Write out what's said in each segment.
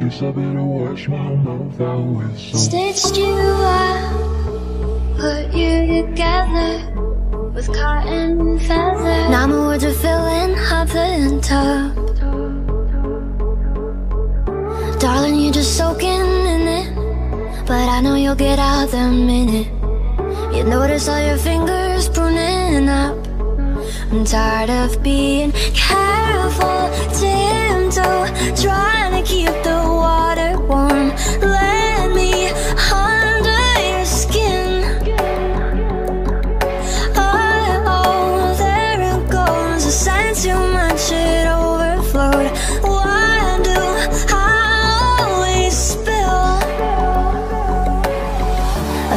Guess I better wash my mouth out with soap. Stitched you up, put you together with cotton and feather. Now my words are filling up the tub. Darling, you're just soaking in it, but I know you'll get out the minute. You notice all your fingers pruning up. I'm tired of being careful,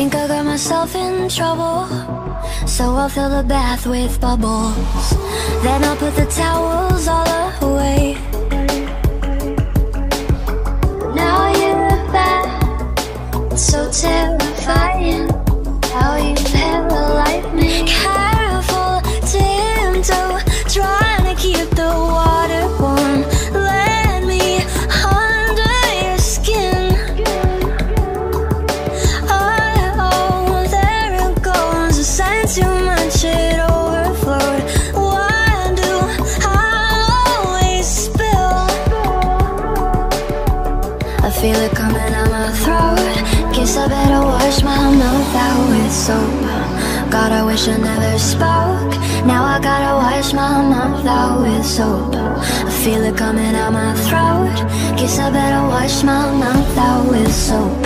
Think I got myself in trouble. So I'll fill the bath with bubbles. Then I'll put the towels all away. Feel it coming out my throat. Guess I better wash my mouth out with soap. God, I wish I never spoke. Now I gotta wash my mouth out with soap. I feel it coming out my throat. Guess I better wash my mouth out with soap.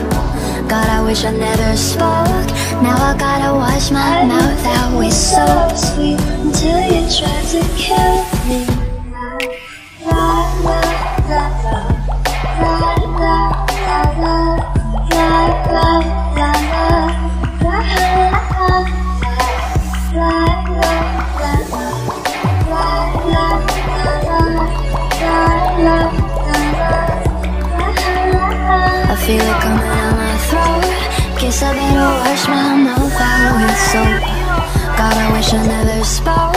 God, I wish I never spoke. Now I gotta wash my mouth out with soap. so Sweet until you try to kill me. Throat. Guess I better wash my mouth out with soap. God, I wish I never spoke.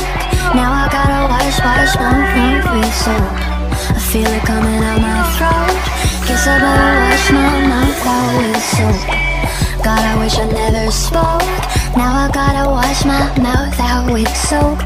Now I gotta wash, wash my mouth with soap. I feel it coming out my throat. Guess I better wash my mouth out with soap. God, I wish I never spoke. Now I gotta wash my mouth out with soap.